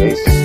Yes.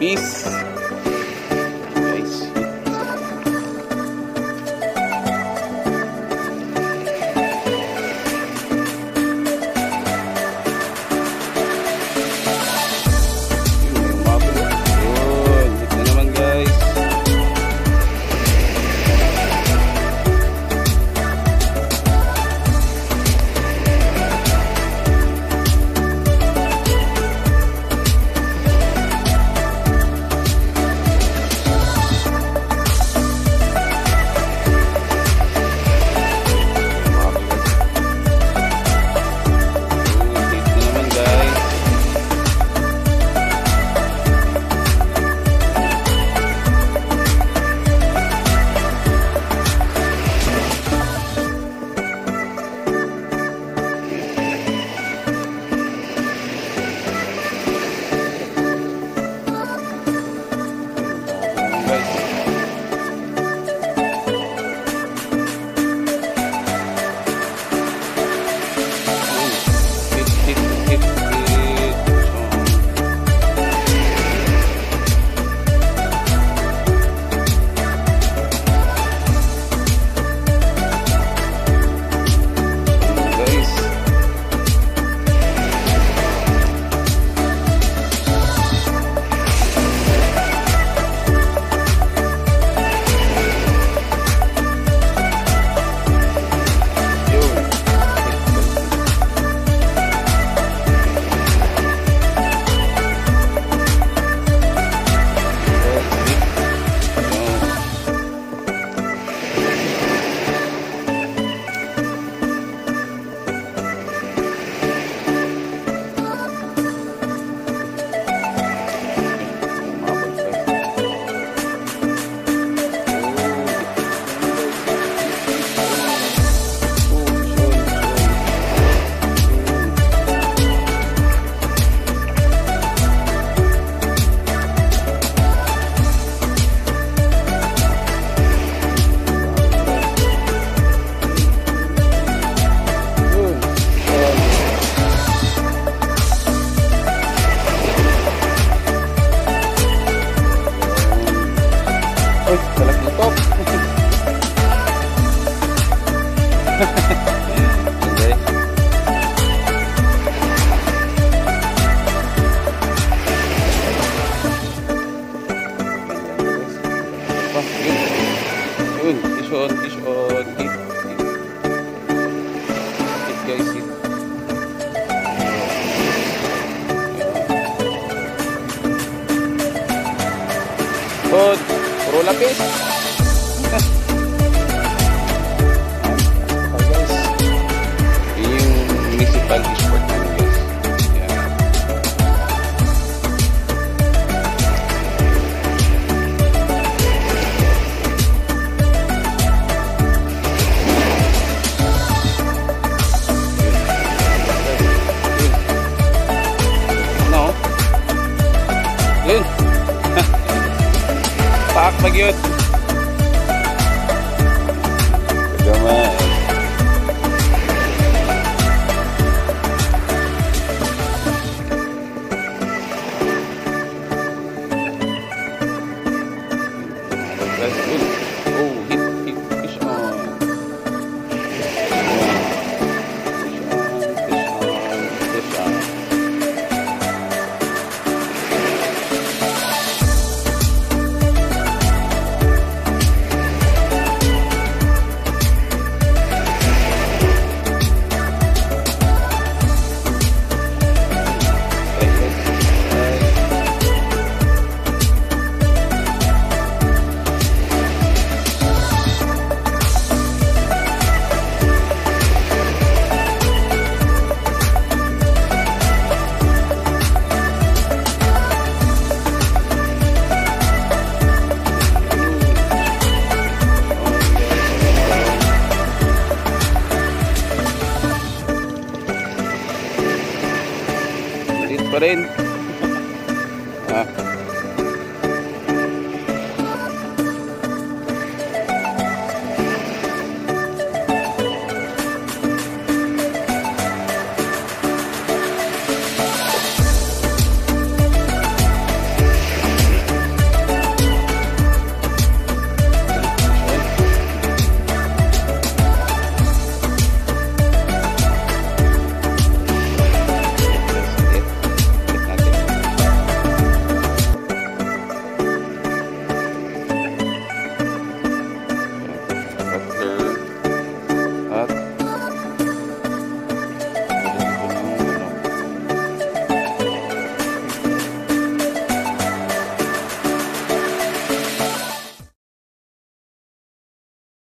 Peace. Ay, talagmatok. okay. Yun, fish on, fish on, deep, deep. Deep guys, Puro lapis. Eh. Yung municipal Bagyot. But in.